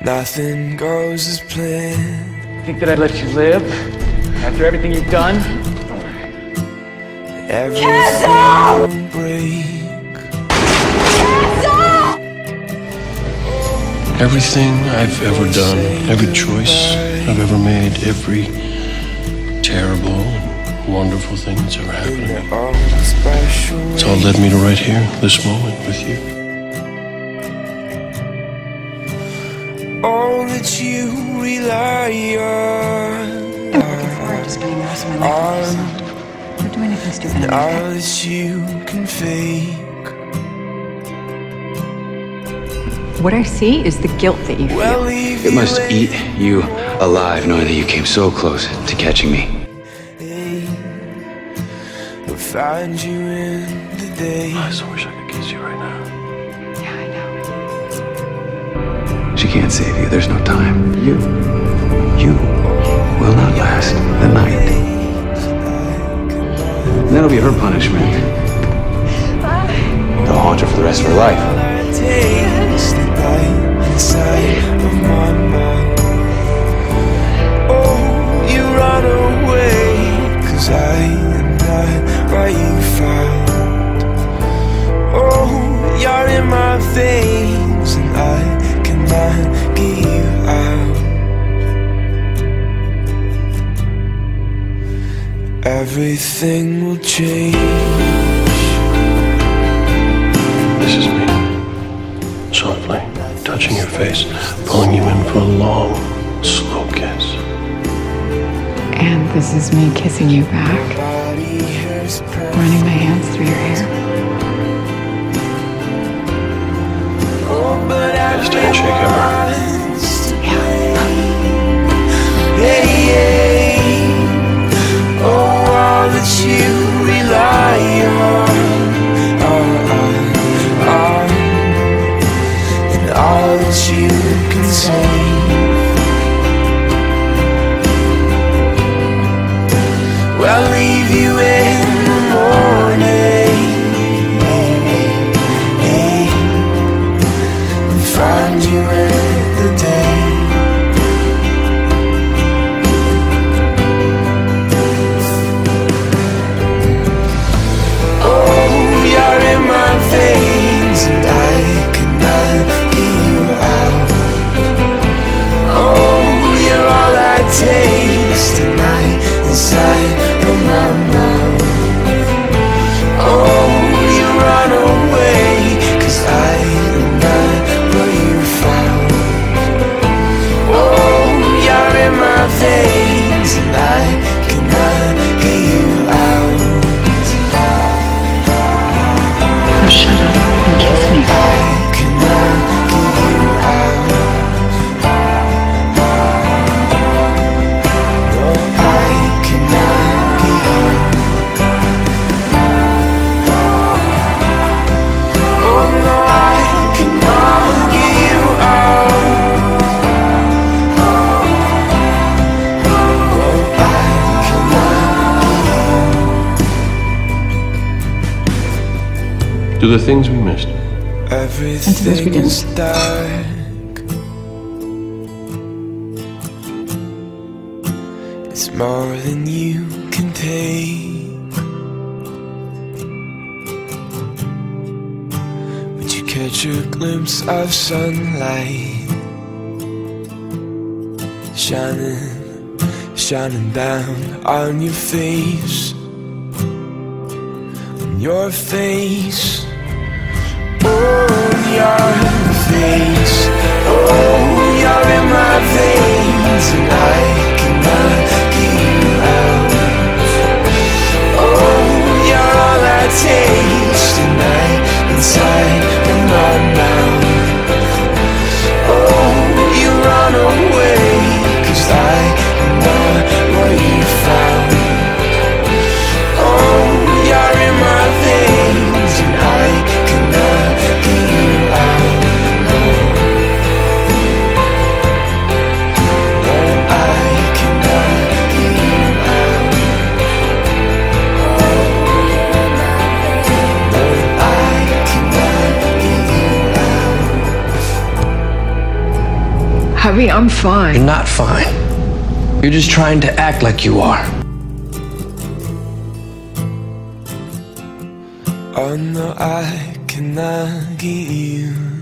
Nothing goes as planned. Think that I'd let you live after everything you've done? Everything will break. Everything I've ever done, every choice I've ever made, every terrible, wonderful thing that's ever happened. All special. It's all led me to right here, this moment with you. All that you rely on. I'm looking forward to spending the rest of my life with you, don't do anything stupid. And okay? all that you can fake. What I see is the guilt that you feel. Well, leave It must you eat you alive knowing that you came so close to catching me. We'll find you in the day. I so wish I could kiss you right now. She can't save you. There's no time. You, you will not last the night. And that'll be her punishment. They'll haunt her for the rest of her life. Everything will change. This is me. Softly touching your face, pulling you in for a long, slow kiss. And this is me kissing you back, running my hands through your hair. But Best handshake ever. That you can say. Cannot. Do the things we missed. Everything didn't. is dark. It's more than you can take. Would you catch a glimpse of sunlight shining, shining down on your face? On your face. Oh, your face. Oh, Javi, I'm fine. You're not fine. You're just trying to act like you are. Oh no, I cannot get you